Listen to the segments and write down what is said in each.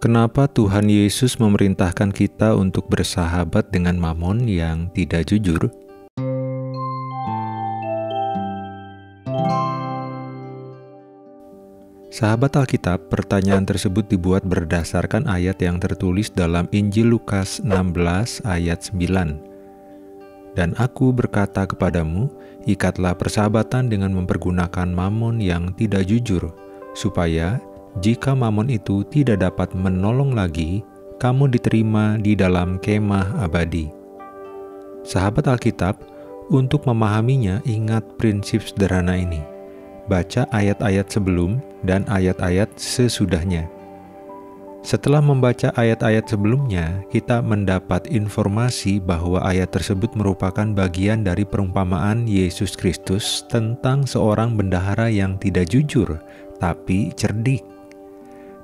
Kenapa Tuhan Yesus memerintahkan kita untuk bersahabat dengan mamon yang tidak jujur? Sahabat Alkitab, pertanyaan tersebut dibuat berdasarkan ayat yang tertulis dalam Injil Lukas 16 ayat 9. Dan aku berkata kepadamu, ikatlah persahabatan dengan mempergunakan mamon yang tidak jujur, supaya jika mamon itu tidak dapat menolong lagi, kamu diterima di dalam kemah abadi. Sahabat Alkitab, untuk memahaminya ingat prinsip sederhana ini. Baca ayat-ayat sebelum dan ayat-ayat sesudahnya. Setelah membaca ayat-ayat sebelumnya, kita mendapat informasi bahwa ayat tersebut merupakan bagian dari perumpamaan Yesus Kristus tentang seorang bendahara yang tidak jujur, tapi cerdik.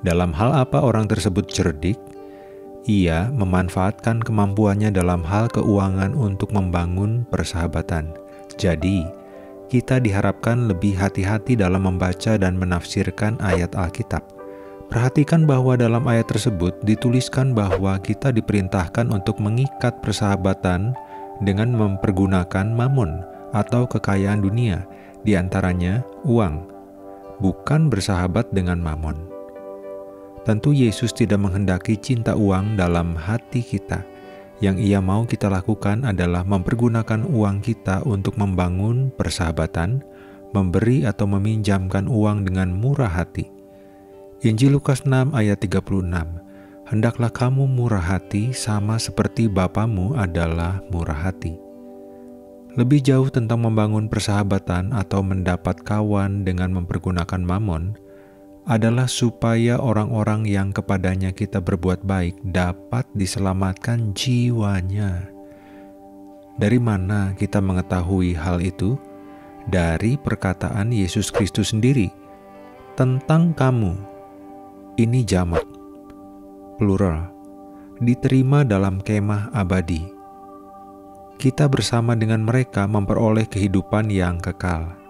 Dalam hal apa orang tersebut cerdik? Ia memanfaatkan kemampuannya dalam hal keuangan untuk membangun persahabatan. Jadi, kita diharapkan lebih hati-hati dalam membaca dan menafsirkan ayat Alkitab. Perhatikan bahwa dalam ayat tersebut dituliskan bahwa kita diperintahkan untuk mengikat persahabatan dengan mempergunakan mamon atau kekayaan dunia, di antaranya uang, bukan bersahabat dengan mamon. Tentu Yesus tidak menghendaki cinta uang dalam hati kita. Yang ia mau kita lakukan adalah mempergunakan uang kita untuk membangun persahabatan, memberi atau meminjamkan uang dengan murah hati. Injil Lukas 6 ayat 36 Hendaklah kamu murah hati sama seperti Bapamu adalah murah hati. Lebih jauh tentang membangun persahabatan atau mendapat kawan dengan mempergunakan mamon, adalah supaya orang-orang yang kepadanya kita berbuat baik dapat diselamatkan jiwanya. Dari mana kita mengetahui hal itu? Dari perkataan Yesus Kristus sendiri tentang kamu. Ini jamak, plural, diterima dalam kemah abadi. Kita bersama dengan mereka memperoleh kehidupan yang kekal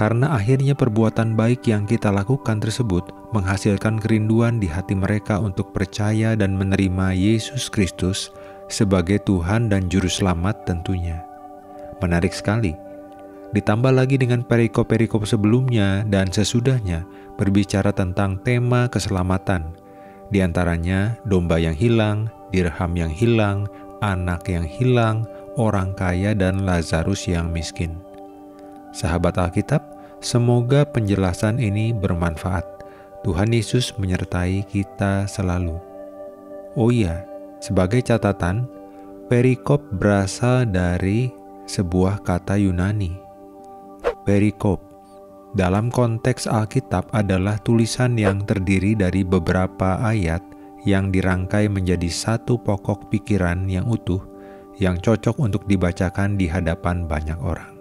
karena akhirnya perbuatan baik yang kita lakukan tersebut menghasilkan kerinduan di hati mereka untuk percaya dan menerima Yesus Kristus sebagai Tuhan dan Juru Selamat tentunya. Menarik sekali. Ditambah lagi dengan perikop-perikop sebelumnya dan sesudahnya berbicara tentang tema keselamatan. Di antaranya domba yang hilang, dirham yang hilang, anak yang hilang, orang kaya dan Lazarus yang miskin. Sahabat Alkitab, semoga penjelasan ini bermanfaat. Tuhan Yesus menyertai kita selalu. Oh iya, sebagai catatan, perikop berasal dari sebuah kata Yunani. Perikop dalam konteks Alkitab adalah tulisan yang terdiri dari beberapa ayat yang dirangkai menjadi satu pokok pikiran yang utuh yang cocok untuk dibacakan di hadapan banyak orang.